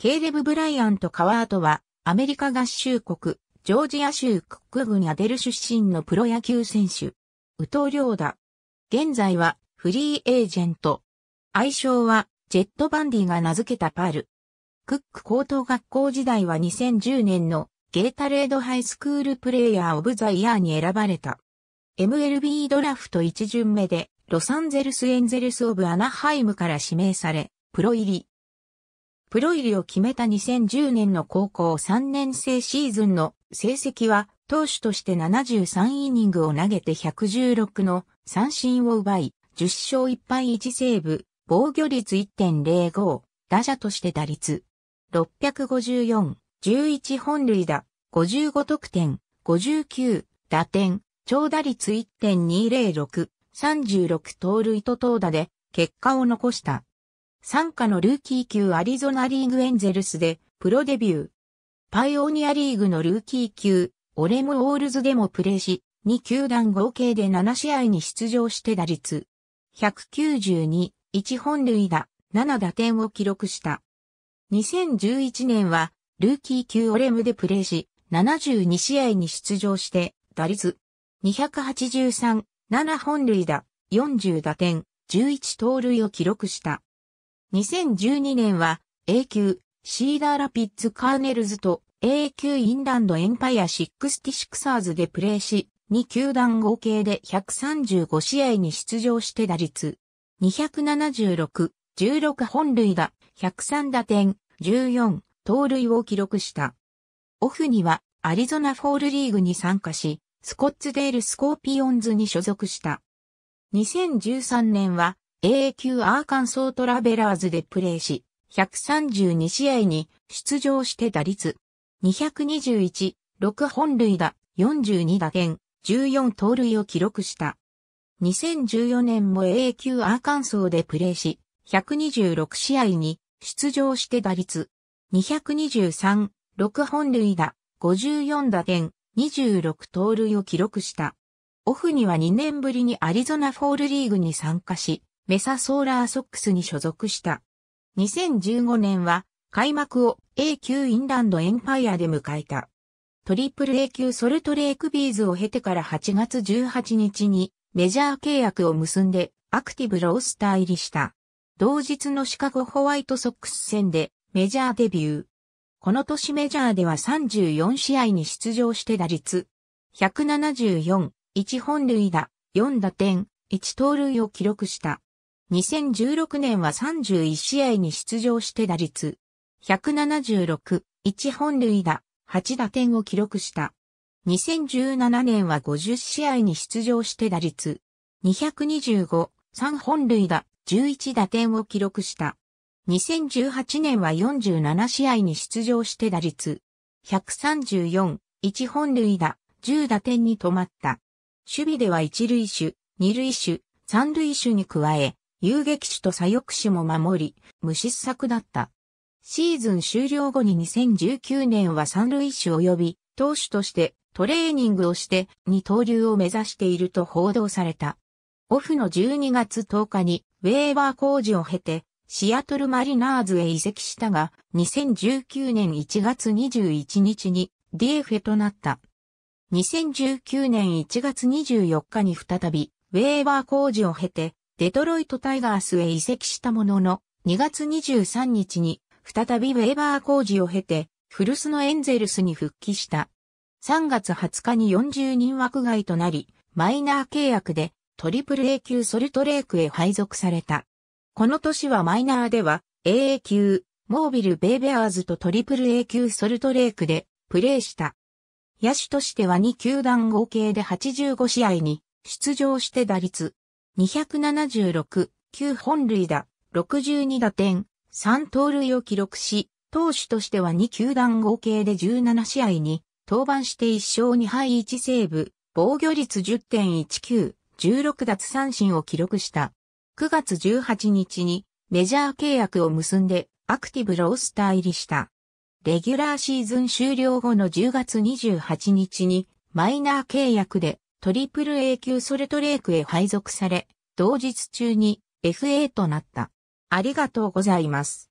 ケーレブ・ブライアント・カワートは、アメリカ合衆国、ジョージア州クック郡アデル出身のプロ野球選手。右投両打。現在は、フリーエージェント。愛称は、ジェットバンディが名付けたパル。クック高等学校時代は2010年のゲータレードハイスクールプレイヤーオブザイヤーに選ばれた。MLB ドラフト1巡目でロサンゼルスエンゼルスオブアナハイムから指名され、プロ入り。プロ入りを決めた2010年の高校3年生シーズンの成績は投手として73イニングを投げて116の三振を奪い、10勝1敗1セーブ、防御率1.05、打者として打率654、11本塁打、55得点、59、打点、長打率1.206、36盗塁と投打で結果を残した。参加のルーキー級アリゾナリーグエンゼルスでプロデビュー。パイオニアリーグのルーキー級オレムオールズでもプレーし、2球団合計で7試合に出場して打率。192、1本塁打、7打点を記録した。2011年は、ルーキー級オレムでプレーし、72試合に出場して、打率283、7本塁打、40打点、11盗塁を記録した。2012年は A 級シーダーラピッツカーネルズと A 級インランドエンパイア66ーズでプレーし、2球団合計で135試合に出場して打率276、16本塁打、103打点、14盗塁を記録した。オフにはアリゾナフォールリーグに参加し、スコッツデールスコーピオンズに所属した。2013年は A 級アーカンソートラベラーズでプレーし、132試合に出場して打率221、6本塁打、42打点、14盗塁を記録した。2014年も A 級アーカンソーでプレーし、126試合に出場して打率223、6本塁打、54打点、26盗塁を記録した。オフには2年ぶりにアリゾナフォールリーグに参加し、メサソーラーソックスに所属した。2015年は開幕を A 級インランドエンパイアで迎えた。トリプル A 級ソルトレークビーズを経てから8月18日にメジャー契約を結んでアクティブロースター入りした。同日のシカゴホワイトソックス戦でメジャーデビュー。この年メジャーでは34試合に出場して打率174、1本塁打、4打点、1盗塁を記録した。2016年は31試合に出場して打率176、1本塁打、8打点を記録した。2017年は50試合に出場して打率225、3本塁打、11打点を記録した。2018年は47試合に出場して打率134、1本塁打、10打点に止まった。守備では一塁手、二塁手、三塁手に加え、遊撃手と左翼手も守り、無失策だった。シーズン終了後に2019年は三塁手及び投手としてトレーニングをして二刀流を目指していると報道された。オフの12月10日にウェーバー工事を経てシアトルマリナーズへ移籍したが、2019年1月21日に DF となった。2019年1月24日に再びウェーバー工事を経てデトロイトタイガースへ移籍したものの、2月23日に再びウェーバー工事を経て、古巣のエンゼルスに復帰した。3月20日に40人枠外となり、マイナー契約でトリプル A 級ソルトレークへ配属された。この年はマイナーでは AA 級、モービルベイベアーズとトリプル A 級ソルトレークでプレーした。野手としては2球団合計で85試合に出場して打率276、9本塁打、62打点、3盗塁を記録し、投手としては2球団合計で17試合に登板して1勝2敗1セーブ、防御率10.19、16奪三振を記録した。9月18日にメジャー契約を結んでアクティブロースター入りした。レギュラーシーズン終了後の10月28日にマイナー契約でトリプル A 級ソルトレークへ配属され、同日中に FA となった。ありがとうございます。